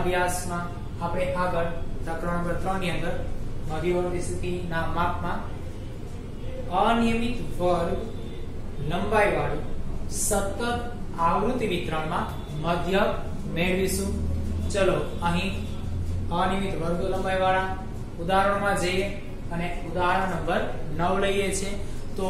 અભ્યાસમાં આપણે આગળ પ્રકરણ નંબર 3 ની અંદર મધ્યવર્તી સ્થિતિના માપમાં અનિયમિત વર્ગ લંબાઈ વાળું સતત આવૃત્તિ વિતરણમાં મધ્ય મેળવીશું. ચલો, અહીં અનિયમિત વર્ગ લંબાઈ વાળા ઉદાહરણમાં જઈએ અને ઉદાહરણ નંબર 9 લઈએ છીએ. તો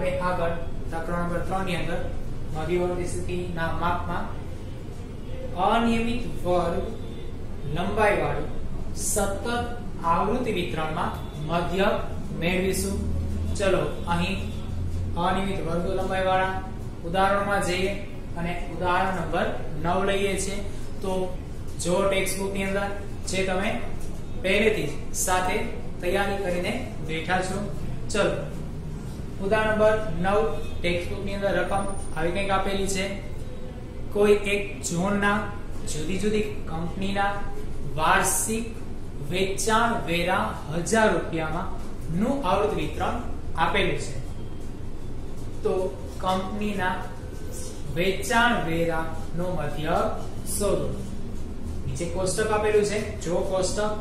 આપણે આગળ પ્રકરણ નંબર 3 ની અંદર મધ્યવર્તી સ્થિતિના માપમાં અનિયમિત વર્ગ લંબાઈ વાળું સતત આવૃત્તિ વિતરણમાં મધ્ય મેળવીશું. ચલો, અહીં અનિયમિત વર્ગ લંબાઈ વાળા ઉદાહરણમાં જઈએ અને ઉદાહરણ નંબર 9 લઈએ છીએ. તો જો ટેક્સ્ટબુકની અંદર જે તમે પહેલેથી સાથે તૈયારી કરીને બેઠા છો, ચલો ઉદાહરણ નંબર 9 ટેક્સ્ટબુકની અંદર રકમ આવી કંઈક આપેલી છે. કોઈ એક ઝોનના જુદી જુદી કંપનીના વાર્ષિક વેચાણ વેરા હજાર રૂપિયામાં નું આવૃત વિતરણ આપેલું છે. તો કંપનીના વેચાણ વેરા નો મધ્ય શોધો. નીચે કોષ્ટક આપેલું છે. જો કોષ્ટક.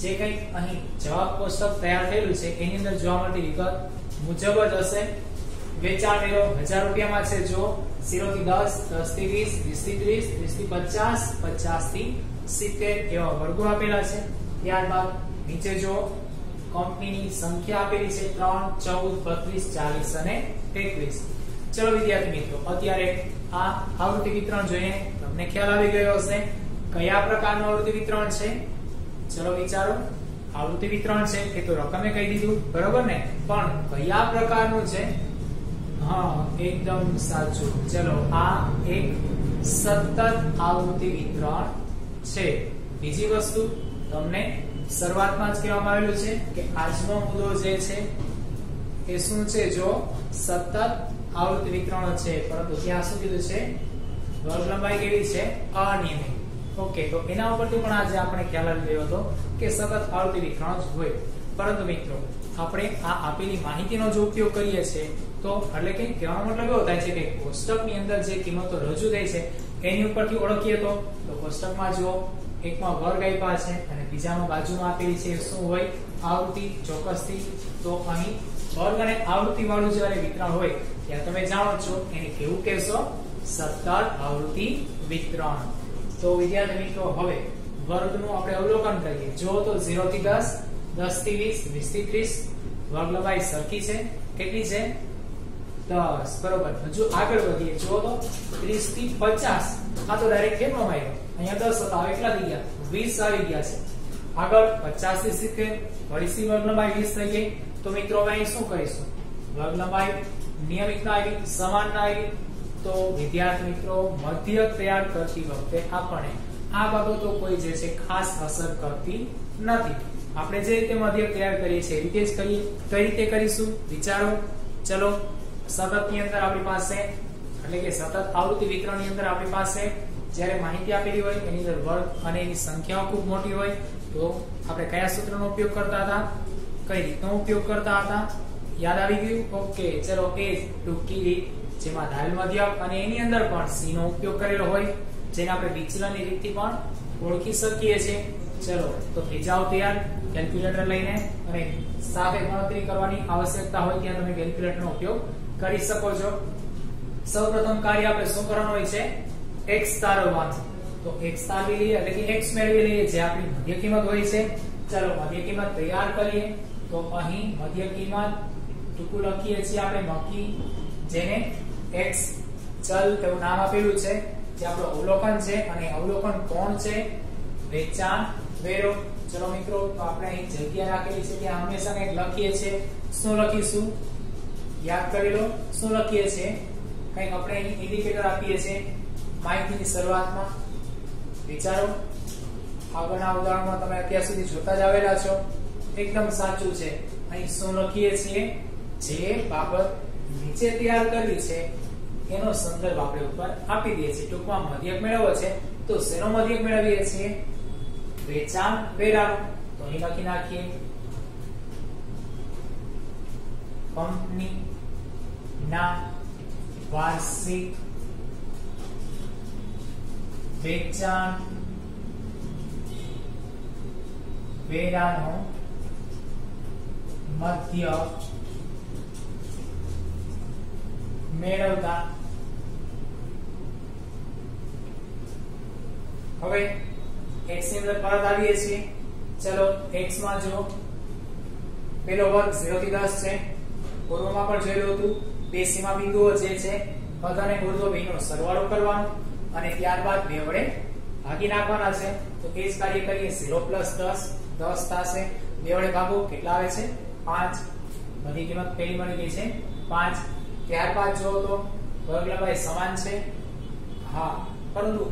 જે કંઈક અહીં જવાબ કોષ્ટક તૈયાર થયેલું છે, એની અંદર જોવા મળતી વિગત મુજબ જ હશે. વેચાણ વેરો 1000 રૂપિયામાં છે જો. 0 થી 10 10 થી 20 20 થી 30 30 થી 50 50 થી 70 એવા વર્ગો આપેલા છે. ત્યારબાદ નીચે જો કંપનીની સંખ્યા આપેલી છે 3 14 32 40 અને 21 ચલો વિદ્યાર્થી મિત્રો, અત્યારે આ આવૃત્તિ વિતરણ જોઈએ. તમને ખ્યાલ આવી ગયો હશે કયા પ્રકારનું આવૃત્તિ વિતરણ છે? ચલો વિચારો. આવૃત્તિ વિતરણ છે એ તો રકમે કહી દીધું, બરોબર ને? પણ કયા પ્રકારનું છે? હા, એકદમ સાચું. ચલો, આ એક સતત આવૃત્તિ વિતરણ છે. બીજી વસ્તુ તમને શરૂઆતમાં જ કહેવામાં આવેલું છે કે આજનો મુદ્દો જે છે એ શું છે? જો સતત આવૃત્તિ વિતરણ છે, પરંતુ ત્યાં શું કીધું છે? વર્ગ લંબાઈ કેવી છે? અનિયમિત. ઓકે તો એના ઉપરથી પણ આજે આપણે ખ્યાલ આવી ગયો હતો કે સતત વિતરણ જ હોય. પરંતુ મિત્રો, આપણે આ આપેલી માહિતીનો જો ઉપયોગ કરીએ છીએ. તો એટલે કે કહેવાનો મતલબ એવો થાય છે કે કોષ્ટકની અંદર જે કિંમતો રજૂ થઈ છે, એની ઉપરથી ઓળખીએ તો તો કોષ્ટકમાં જો એકમાં વર્ગ આપ્યા છે અને બીજામાં બાજુમાં આપેલી છે શું હોય? આવૃત્તિ ચોક્કસથી. તો અહીં વર્ગ અને આવૃત્તિ વાળું જ્યારે વિતરણ હોય, ત્યાં તમે જાણો છો, એને કેવું કહેશો? સત્તર આવૃત્તિ વિતરણ. તો વિદ્યાર્થી મિત્રો, હવે વર્ગનું આપણે અવલોકન કરીએ. જો તો 0 થી 10 10 થી 20 20 થી 30 વર્ગ લંબાઈ સરખી છે? કેટલી છે? 10 બરોબર. હજુ આગળ વધીએ, જો તો 30 થી 50 આ તો ડાયરેક્ટ કેમ આવ્યો અહીંયા 10 હતા એટલા થઈ ગયા? 20 આવી ગયા છે. આગળ 50 થી 70 વળી વર્ગ લંબાઈ 20 થઈ ગઈ તો મિત્રો અહીં શું કરીશું? વર્ગ લંબાઈ નિયમિત ના આવી સમાન ના આવી તો વિદ્યાર્થી મિત્રો મધ્ય તૈયાર કરતી વખતે આપણે આ બાબતો કોઈ જે છે ખાસ અસર કરતી નથી. આપણે જે રીતે મધ્ય તૈયાર કરીએ છીએ રીતે જ કરીએ. કઈ રીતે કરીશું? વિચારો. ચલો સતતની અંદર આપણી પાસે, એટલે કે સતત આવૃત્તિ વિતરણની અંદર આપણી પાસે જ્યારે માહિતી આપેલી હોય, એની અંદર વર્ગ અને એની સંખ્યાઓ ખૂબ મોટી હોય, તો આપણે કયા સૂત્રનો ઉપયોગ કરતા હતા? કઈ રીતનો ઉપયોગ કરતા હતા? યાદ આવી ગયું? ઓકે, ચલો એ ટૂંકી રીત જેમાં ધાલ મધ્યક અને એની અંદર પણ સી નો ઉપયોગ કરેલો હોય, જેને આપણે વિચલનની રીતથી પણ ઓળખી શકીએ છીએ. ચલો, તો ભેજાઓ તૈયાર કેલ્ક્યુલેટર લઈને અને સાથે ગણતરી કરવાની આવશ્યકતા હોય ત્યાં તમે કેલ્ક્યુલેટરનો ઉપયોગ કરી શકો છો. સૌપ્રથમ કાર્ય આપણે શું કરવાનું હોય છે? X તારવવાનું તો x તારવી લઈએ, એટલે કે x મેળવી લઈએ, જે આપણી મધ્ય કિંમત હોય છે. ચલો, મધ્ય કિંમત તૈયાર કરીએ. તો અહીં મધ્ય કિંમત ટૂંકું લખીએ છીએ આપણે મકી જેને x ચલ તેવું નામ આપેલું છે, જે આપણું અવલોકન છે, અને અવલોકન કોણ છે? વેચાણ, વેરો. ચલો મિત્રો, તો આપણે અહીં જગ્યા રાખેલી છે ત્યાં હંમેશા કંઈક લખીએ છીએ શું લખીશું? યાદ કરી લો. શું લખીએ છીએ કંઈક આપણે અહીં ઇન્ડિકેટર આપીએ છીએ માહિતીની શરૂઆતમાં વિચારો. આગળના ઉદાહરણમાં તમે અત્યાર સુધી જોતા જ આવેલા છો. એકદમ સાચું છે. અહીં શું લખીએ છીએ? જે બાબત નીચે તૈયાર કરી છે એનો સંદર્ભ આપણે ઉપર આપી દઈએ છીએ. ટૂંકમાં મધ્યક મેળવવો છે. તો શેનો મધ્યક મેળવીએ છીએ? વેચાણ વેરાનો તો અહીં લખી નાખીએ. કંપની ના વાર્ષિક વેચાણ વેરાનો મધ્ય મેળવતા હવે x ની અંદર પરત આવીએ છીએ. ચલો, x માં જો પેલો વર્ગ 0 થી 10 છે, પૂર્વમાં પણ જોયેલું હતું બે સીમા બિંદુઓ જે છે પદ અને ઉર્ધ્વ બેનો સરવાળો કરવાનો અને ત્યારબાદ બે વડે ભાગી નાખવાના છે. તો એ જ કાર્ય કરીએ 0 10 10 થશે. બે વડે ભાગો, કેટલા આવે છે? 5 બધી કિંમત પેલી મળી ગઈ છે. 5 ત્યારબાદ જો તો, વર્ગ લંબાઈ સમાન છે. હા, પરંતુ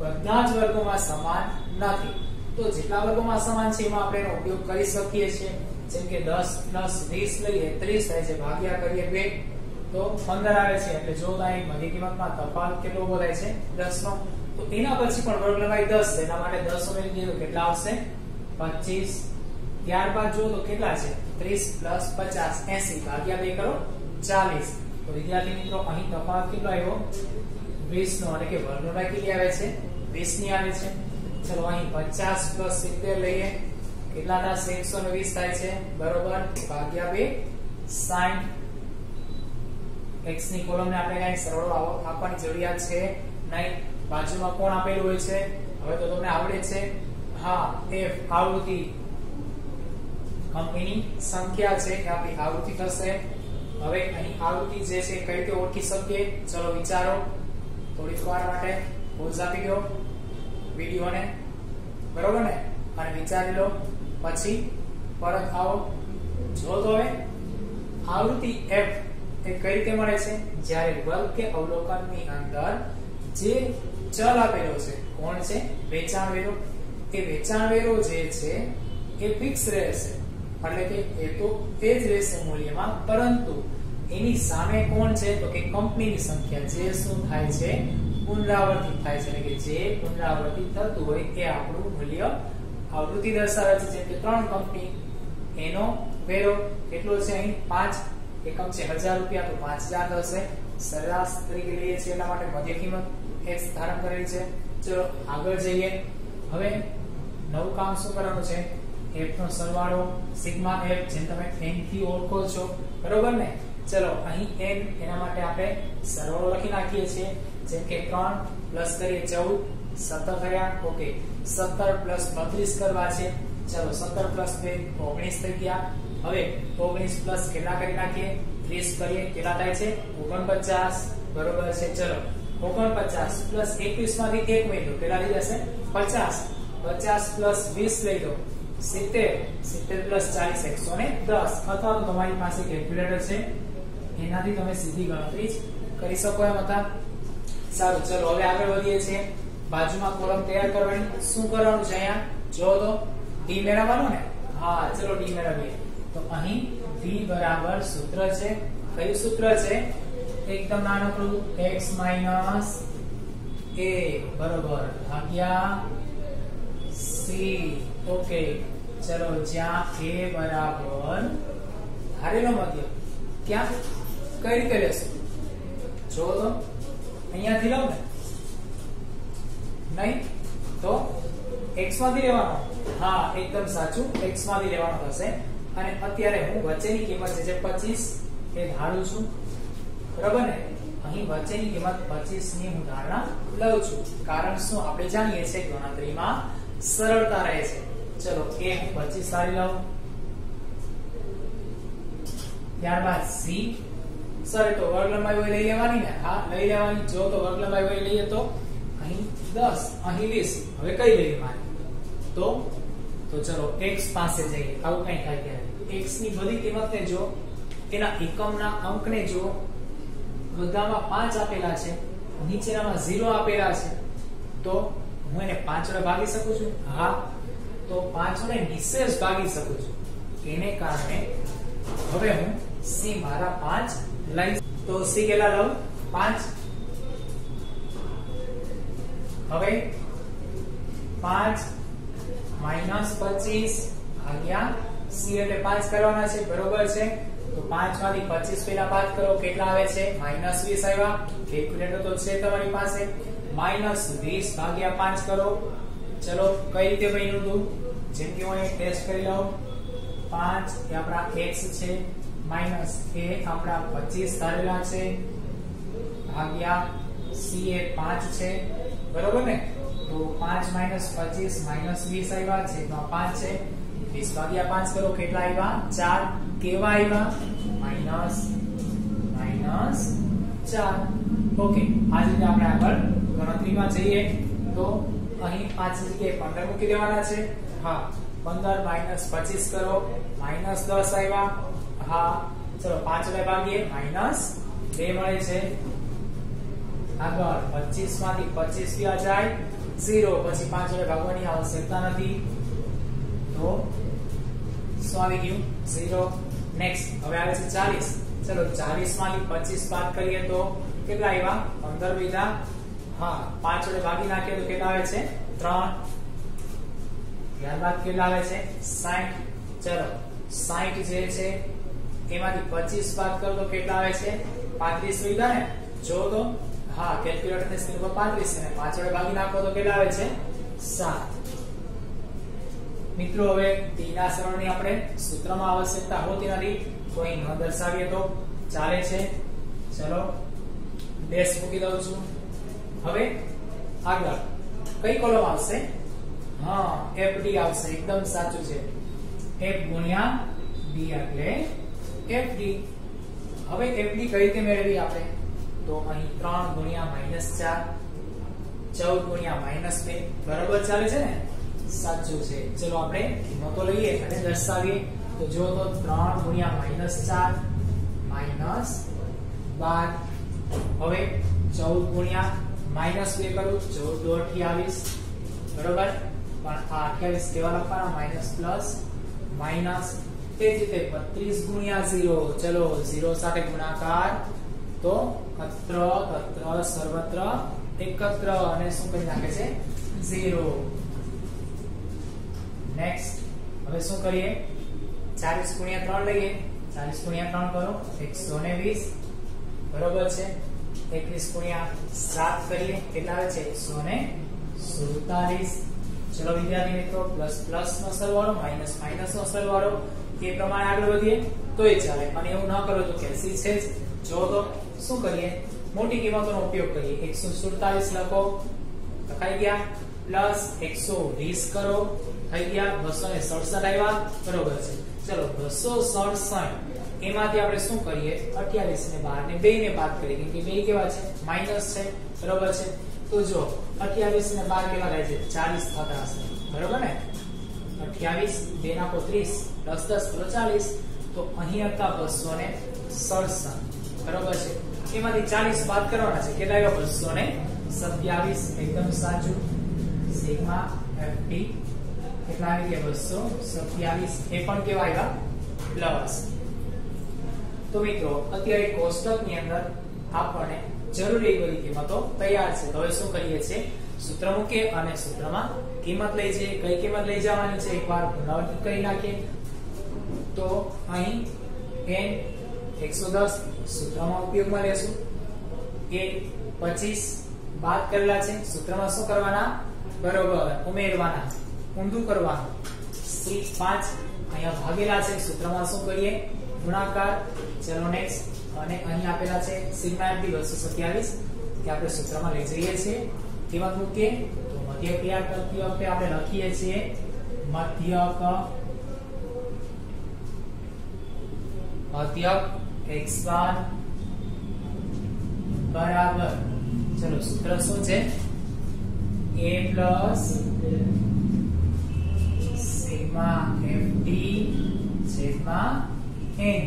બધા જ વર્ગોમાં સમાન નથી. તો જેટલા વર્ગોમાં સમાન છે, એમાં આપણે એનો ઉપયોગ કરી શકીએ છીએ. જેમ કે 10 20 લઈએ 30 થાય છે, ભાગ્યા કરીએ 2 તો 15 આવે છે. એટલે જો અહીં મધ્ય કિંમતમાં તફાવત કેટલો થાય છે? 10 નો તો એના પછી પણ વર્ગ લંબાઈ 10 છે એના માટે 10 ઉમેરી દઈએ તો કેટલા આવશે? 25 ત્યારબાદ જો તો કેટલા છે? 30 50 80 ભાગ્યા 2 કરો 40 તો વિદ્યાર્થી મિત્રો, અહીં તફાવત કેટલો આવ્યો? 20 નો એટલે કે વર્ગનો કેટલી આવે છે? 20 ની આવે છે. ચલો અહીં 50 70 લઈએ. કેટલા થશે 120 થાય છે. બરોબર. ભાગ્યા 2 60 x ની કોલમને આપણે કઈ સરવાળો આપવાની જરૂરિયાત છે નહીં. બાજુમાં કોણ આપેલું હોય છે? હવે તો તમને આવડે છે. હા, f, આવૃત્તિ. કંપની સંખ્યા છે કે આપણી આવૃત્તિ થશે. હવે અહીં આવૃત્તિ જે છે કઈ રીતે ઓળખી શકીએ? ચલો વિચારો. થોડીક વાર માટે પોઝ આપી દો, વિડીયોને, બરોબર ને? અને વિચારી લો, પછી પરત આવો. જો તો હવે આવૃત્તિ એફ એ કઈ રીતે મળે છે? જ્યારે વર્ગ કે અવલોકનની અંદર જે ચલ આપેલો છે, કોણ છે? વેચાણ વેરો એ વેચાણ વેરો જે છે, એ ફિક્સ રહેશે. એટલે કે એ તો એ જ રહેશે મૂલ્યમાં, પરંતુ એની સામે કોણ છે? તો કે કંપનીની સંખ્યા જે શું થાય છે? પુનરાવર્તિત થાય છે. એટલે કે જે પુનરાવર્તિત થતું હોય એ આપણું મૂલ્ય આવૃત્તિ દર્શાવે છે. જેમ કે ત્રણ કંપની, એનો વેરો કેટલો છે અહીં? પાંચ. એકમ છે હજાર રૂપિયા, તો પાંચ હજાર થશે સરેરાશ તરીકે લઈએ છીએ એટલા માટે મધ્ય કિંમત એક્સ ધારણ કરેલી છે. ચલો, આગળ જઈએ. હવે નવું કામ શું કરવાનું છે? F નો સરવાળો, સિગ્મા f જેમ તમે n થી ઓળખો છો. બરોબર ને? ચલો, અહીં n, એના માટે આપણે સરવાળો લખી નાખીએ છીએ. જેમ કે 3 પ્લસ કરીએ 14 17 થયા, ઓકે. 17 પ્લસ 32 કરવા છે. ચલો 17 પ્લસ 2 19 થઈ ગયા. હવે 19 પ્લસ કેટલા કરી નાખીએ? 30 કરીએ. કેટલા થાય છે? 49 બરોબર છે. ચલો 49 પ્લસ 21 માંથી 1 લઈ કેટલા થઈ જશે? 50 50 પ્લસ 20 લઈ લો. 70 70 પ્લસ 40 110 અથવા તમારી પાસે કેલ્ક્યુલેટર છે. એનાથી તમે સીધી ગણતરી કરી શકો એમ હતા. સારું, ચલો, હવે આગળ વધીએ છીએ. બાજુમાં કોલમ તૈયાર કરવાની. શું કરવાનું છે અહીંયા? જો તો ડી મેળવવાનું ને? હા, ચલો ડી મેળવીએ. તો અહીં v બરાબર સૂત્ર છે. કયું સૂત્ર છે? એકદમ નાનકડું x a બરોબર ભાગ્યા c. ઓકે ચલો, જ્યાં a બરાબર ધારેલો મધ્ય. ક્યાં? કઈ રીતે લેશું જો તો, અહીંયાથી લઉં ને. નહીં, તો x માંથી લેવાનો. હા, એકદમ સાચું x માંથી લેવાનો થશે. અને અત્યારે હું વચ્ચેની કિંમત છે જે 25 એ ધારું છું. બરાબર ને? અહીં વચ્ચેની કિંમત 25 ની હું ધારણા લઉં છું. કારણ શું? આપણે જાણીએ છીએ ગણતરીમાં સરળતા રહે છે. ચલો a હું 25 સારી લઉં. ત્યારબાદ c સર, એ તો વર્ગ લંબાઈ હોય લઈ લેવાની ને. આ લઈ લેવાની. જો તો વર્ગ લંબાઈ હોય લઈએ તો અહીં 10 અહીં 20 હવે કઈ લઈ માની તો તો ચલો x પાસે જઈએ. આવું કંઈ થાય ત્યારે. x ની બધી કિંમતને જો એના એકમના અંકને જો બધામાં 5 આપેલા છે. નીચેનામાં 0 આપેલા છે. તો હું એને 5 વડે ભાગી શકું છું? હા. તો 5 વડે નિશેષ ભાગી શકું છું. એને કારણે હવે હું c મારા 5 લાઈન તો સી કેટલા લો 5 હવે 5 25 ભાગ્યા c એટલે 5 કરવાના છે, બરોબર છે? તો 5 માંથી પચીસ પેલા બાદ કરો, કેટલા આવે છે? -20 આવ્યા. કેલ્ક્યુલેટર તો છે તમારી પાસે. -20 ભાગ્યા પાંચ કરો. ચલો, કઈ રીતે બન્યું હતું જેમ કે હું અહીં ટેસ્ટ કરી લઉં. પાંચ એ આપણા એક્સ છે. માઇનસ એ આપણા પચીસ ધારેલા છે. ભાગ્યા સી એ પાંચ છે. બરોબર ને? તો પાંચ માઇનસ પચીસ માઇનસ વીસ આવ્યા છે તો પાંચ છે. વીસ ભાગ્યા પાંચ કરો, કેટલા આવ્યા ચાર. કેવા આવ્યા માઇનસ માઇનસ ચાર. ઓકે, આ રીતે આપણે આગળ ગણતરીમાં જઈએ. તો અહીં પાંચ જગ્યાએ પંદર મૂકી દેવાના છે. હા, પંદર માઇનસ પચીસ કરો. માઇનસ દસ આવ્યા હા, ચલો, પાંચ વડે ભાગીએ માઇનસ બે મળે છે. આગળ પચીસમાંથી પચીસ ક્યાં જાય? ઝીરો, પછી પાંચ વડે ભાગવાની આવશ્યકતા નથી. તો શું ગયું? ઝીરો. નેક્સ્ટ હવે આવે છે ચાલીસ. ચલો ચાલીસમાંથી પચીસ બાદ કરીએ તો કેટલા આવ્યા? પંદર બીજા હા 5 વડે ભાગી નાખીએ તો કેટલા આવે છે? ત્રણ. ત્યારબાદ કેટલા આવે છે? સાઠ. ચલો, સાઠ જે છે એમાંથી પચીસ બાદ કરો તો કેટલા આવે છે? પાંત્રીસ લીધા ને? જો તો, હા કેલ્ક્યુલેટરની સ્ક્રીન પર પાંત્રીસ છે ને ભાગી નાખો તો કેટલા આવે છે? સાત. મિત્રો, હવે ટીના સરળની આપણે સૂત્રમાં આવશ્યકતા હોતી નથી, તો ન દર્શાવીએ તો ચાલે છે. ચલો ડેશ મૂકી દઉં છું. હવે આગળ. કઈ કોલમ આવશે? હા એફડી આવશે. એકદમ સાચું છે. એફ ગુણ્યા બી એટલે એફડી હવે એફડી કઈ રીતે મેળવી આપણે? તો અહીં 3 ગુણ્યા -4 14 ગુણ્યા -2 બરાબર ચાલે છે ને? સાચું છે. ચલો આપણે કિંમતો લઈએ અને દર્શાવીએ. તો જો તો 3 ગુણ્યા -4 માઇનસ 12 હવે 14 ગુણ્યા -2 કરું 14 28 બરોબર? પણ આ 28 કેવા લખવાના? માઇનસ પ્લસ માઇનસ રીતે 32 ગુણ્યા 0 ચલો 0 સાથે ગુણાકાર. તો અત્ર તત્ર સર્વત્ર, એકત્ર, અને શું કરી નાખે છે? 0 નેક્સ્ટ હવે શું કરીએ? 40 ગુણ્યા 3 લઈએ. 40 ગુણ્યા 3 કરો. 120 બરોબર છે? 21 ગુણ્યા 7 કરીએ. કેટલા આવે છે? 147 ચલો વિદ્યાર્થી મિત્રો પ્લસ પ્લસ નો સરવાળો માઇનસ માઇનસ નો સરવાળો એ પ્રમાણે આગળ વધીએ તોય ચાલે. અને એવું ન કરો તો કેસી છે જ. જો તો શું કરીએ? મોટી કિંમતોનો ઉપયોગ કરીએ. 147 લખો. લખાઈ ગયા. પ્લસ 120 કરો. થઈ ગયા. 267 આવ્યા. બરોબર છે. ચલો 267 એમાંથી આપણે શું કરીએ? 28 ને 12 ને 2 ને બાદ કરીએ. કેમ કે બે કેવા છે? માઇનસ છે. બરોબર છે. તો જો 28 ને બાર કેવા થાય છે? 40 થતા હશે. બરોબર ને? અઠ્યાવીસ, બે ના કો ત્રીસ, દસ દસ તો 40 તો અહીં હતા 267 બરોબર છે? એમાંથી 40 બાદ કરવાના છે. કેટલા આવ્યા? 227 એકદમ સાચું. સિગ્મા એફટી કેટલા આવી ગયા? 227 એ પણ કેવા આવ્યા? પ્લસ. તો મિત્રો, અત્યારે કોષ્ટકની અંદર આપણને જરૂરી બધી કિંમતો તૈયાર છે. તો હવે શું કરીએ છીએ? સૂત્ર મૂકીએ અને સૂત્રમાં કિંમત લઈ જઈએ. કઈ કિંમત લઈ જવાની છે? એકવાર પુનરાવર્તિત કરી નાખીએ. તો અહીં n 110 સૂત્રમાં ઉપયોગમાં લેશું. એ 25 બાદ કરેલા છે. સૂત્રમાં શું કરવાના? બરોબર, ઉમેરવાના. ઊંધું કરવાનું. સી 5 અહીંયા ભાગેલા છે. સૂત્રમાં શું કરીએ? ગુણાકાર. ચલો નેક્સ્ટ અને અહીં આપેલા છે સિગ્મા એફડી 227 કે આપણે સૂત્રમાં લઈ જઈએ છીએ. કેવા મૂકીએ તો મધ્ય ક્રિયા કરતી વખતે આપણે લખીએ છીએ મધ્યક મધ્યક x1 બરાબર. ચલો, સૂત્ર શું છે? a પ્લસ સિગ્મા fd છેદમાં n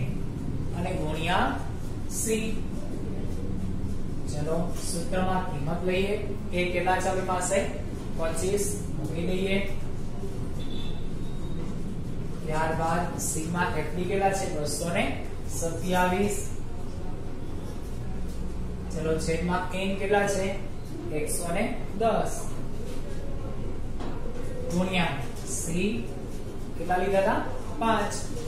અને ગુણ્યા c ચલો સૂત્રમાં કિંમત લઈએ, એ કેટલા છે આપણી પાસે? 25 મૂકી દઈએ. ત્યારબાદ સિગ્મા એફડી કેટલા છે? 227 ચલો છેદમાં n કેટલા છે? 110 ગુણ્યા સી. કેટલા લીધા હતા? 5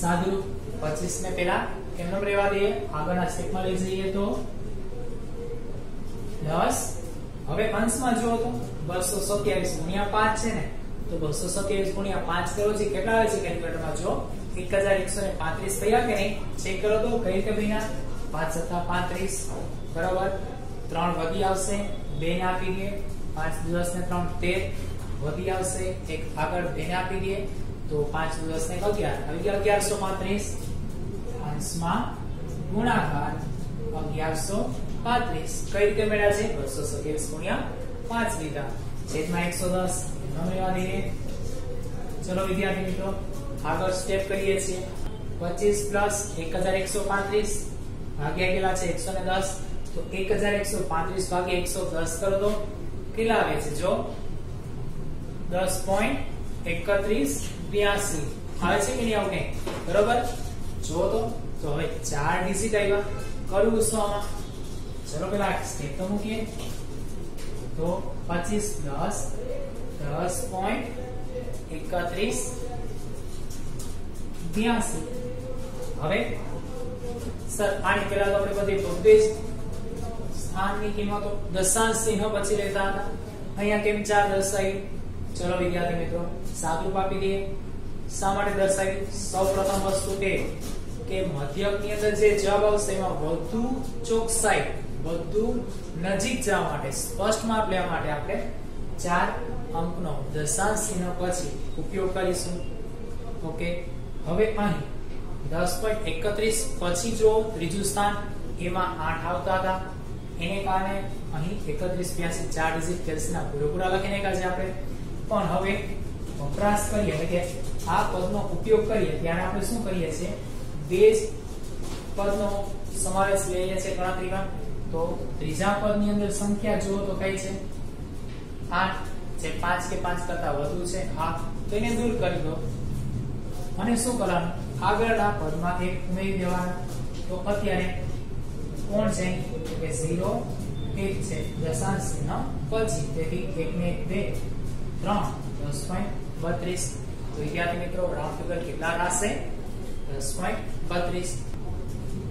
સાદું 25 ને પેલા કેમનો રહેવા દઈએ? આગળના સ્ટેપમાં લઈ જઈએ તો દસ. હવે અંશમાં જુઓ તો 227 ગુણ્યા પાંચ છે ને, તો 227 ગુણ્યા પાંચ કરો છે, કેટલા આવે છે કેલ્ક્યુલેટરમાં જો 1135 થયા કે નહીં? ચેક કરો તો કઈ રીતે ભાઈના પાંચ સત્તા 35 બરાબર? ત્રણ વધી આવશે બે ને આપી દઈએ. પાંચ દિવસ ને 3 13 વધી આવશે. એક આગળ બે ને આપી દઈએ. તો પાંચ દસ ને 11 આવી ગયા 1135 અંશમાં ગુણાકાર 1135 કઈ રીતે મેળ્યા છે? 227 ગુણ્યા પાંચ લીધા. છેદમાં 110 ન લેવા દઈએ. ચલો વિદ્યાર્થી મિત્રો, આગળ સ્ટેપ કરીએ છીએ. 25 1135 ભાગ્યા કેટલા છે? 110 તો 1135 ભાગ્યા 110 કરો તો કેટલા આવે છે જો? 10.31 82 આવે છે કે નહીં આવું કંઈ બરોબર જો તો તો હવે ચાર ડિજિટ આવ્યા કરવું શું આમાં ચલો પેલા સ્ટેપ તો મૂકીએ તો 25 10 10.31 બ્યાસી હવે સર આની પહેલા તો આપણે બધી બબ્બે સ્થાનની કિંમતો દશાંશ ચિહ્ન પછી લેતા હતા અહીંયા કેમ ચાર દર્શાવી ચલો વિદ્યાર્થી મિત્રો સાદુરૂપ આપી દઈએ. શા માટે દર્શાવી? સૌપ્રથમ વસ્તુ એ કે મધ્યકની અંદર જે જવાબ આવશે એમાં વધુ ચોકસાઈ, વધુ નજીક જવા માટે, સ્પષ્ટ માપ લેવા માટે આપણે ચાર અંકનો દશાંશ ચિહ્ન પછી ઉપયોગ કરીશું. ઓકે? હવે અહીં 10.31 પછી જો ત્રીજું સ્થાન એમાં 8 આવતા હતા, એને કારણે અહીં 31 82 ચાર ડિજિટ કેલ્સના પૂરેપૂરા લખીને છે આપણે. પણ હવે વપરાશ કરીએ એટલે કે આ પદનો ઉપયોગ કરીએ ત્યારે આપણે શું કરીએ છીએ? બેઝ પદનો સમાવેશ લઈએ છીએ ગણતરીમાં. તો ત્રીજા પદની અંદર સંખ્યા જુઓ તો કઈ છે? 8 જે 5 કે 5 કરતા વધુ છે. આ તેને દૂર કરી દો. અને શું કરવાનું? આગળના પદમાં એક ઉમેરી દેવાનું. તો અત્યારે કોણ છે? કે 0 1 છે દશાંશ ચિહ્ન પછી તેથી 1 ને 2 3 10.32 તો વિદ્યાર્થી મિત્રો રાઉન્ડ ફિગર કેટલા થશે 10.32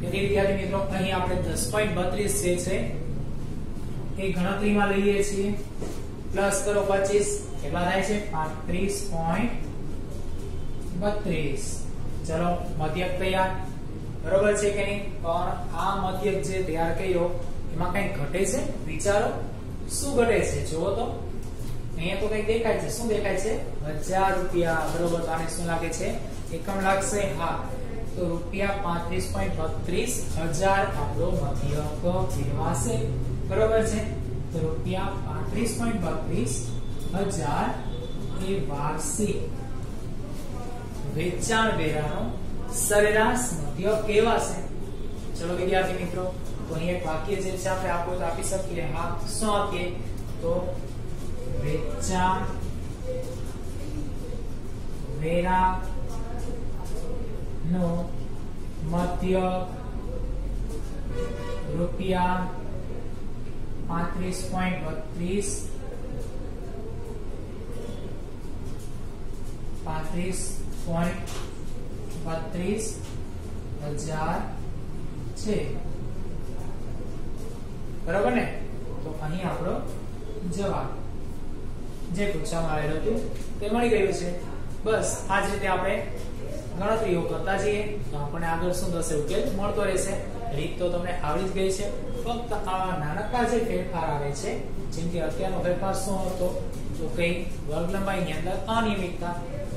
તેથી વિદ્યાર્થી મિત્રો, અહીં આપણે 10.32 જે છે, એ ગણતરીમાં લઈએ છીએ. પ્લસ કરો 25 કેટલા થાય છે? 35.32 ચલો, મધ્યક તૈયાર. બરોબર છે કે નહીં? પણ આ મધ્યક જે તૈયાર કર્યો, એમાં કઈ ઘટે છે? વિચારો. શું ઘટે છે? જુઓ તો. અહીંયા તો કઈ દેખાય છે. શું દેખાય છે? હજાર રૂપિયા. બરોબર, તો આને શું લાગે છે? એકમ લાગશે હા. તો રૂપિયા પાંત્રીસ પોઈન્ટ બત્રીસ હજાર આપણો બરોબર છે? તો રૂપિયા પાંત્રીસ પોઈન્ટ બત્રીસ હજાર એ વાર્ષિક વેચાણ વેરાનો સરેરાશ મધ્ય કહેવાશે ચલો વિદ્યાર્થી મિત્રો, તો અહીં એક વાક્ય જે છે, આપણે આપો તો આપી શકીએ. હા, શું આપીએ? તો વેચાણ વેરા નો મધ્ય રૂપિયા પાંત્રીસ પોઈન્ટ બત્રીસ, પાંત્રીસ પોઈન્ટ બત્રીસ હજાર છે. બરાબર ને? તો અહીં આપણો જવાબ. જે પૂછવામાં આવેલું હતું, તે મળી ગયું છે. બસ, આ જ રીતે આપણે ગણતરીઓ કરતા જઈએ. તો આપણને આગળ શું થશે ઉકેલ મળતો રહેશે. રીત તો તમને આવડી જ ગઈ છે. ફક્ત આવા નાનકડા જે ફેરફાર આવે છે, જેમ કે અત્યારનો ફેરફાર શું હતો? તો કઈ વર્ગ લંબાઈની અંદર અનિયમિતતા.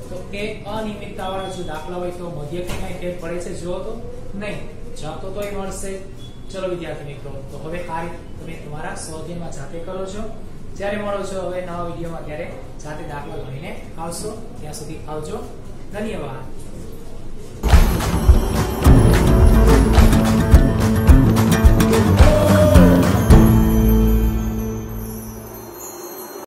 તો કે અનિયમિતતા વાળા જો દાખલા હોય તો મધ્યકની કઈ ફેર પડે છે? જો તો નહીં. જતો તોય મળશે. ચલો વિદ્યાર્થી મિત્રો, તો હવે આ તમે તમારા સ્વધ્યમાં જાતે કરો છો. જ્યારે મળો છો હવે નવા વિડીયોમાં ત્યારે જાતે દાખલા ગણીને આવશો. ત્યાં સુધી આવજો. ધન્યવાદ.